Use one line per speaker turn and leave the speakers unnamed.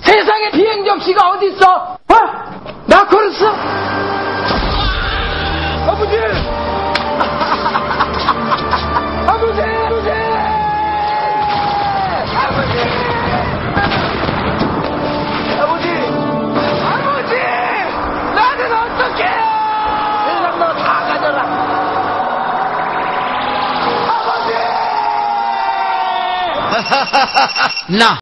세상에 비행 접시가 어디 있어? 어? 나 그랬어? 아버지! 아버지! 아버지! 아버지! 아버지! 아버지! 나는 어떡해요! 세상 너 다 가져라! 아버지! 나